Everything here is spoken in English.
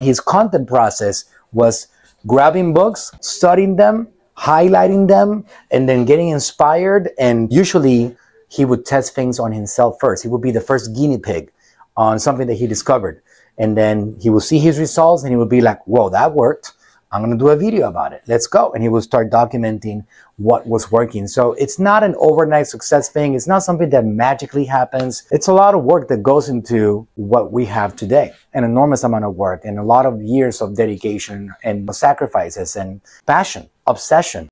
His content process was grabbing books, studying them, highlighting them, and then getting inspired. And usually he would test things on himself first. He would be the first guinea pig on something that he discovered. And then he would see his results and he would be like, whoa, that worked. I'm going to do a video about it. Let's go. And he will start documenting what was working. So it's not an overnight success thing. It's not something that magically happens. It's a lot of work that goes into what we have today. An enormous amount of work and a lot of years of dedication and sacrifices and passion, obsession.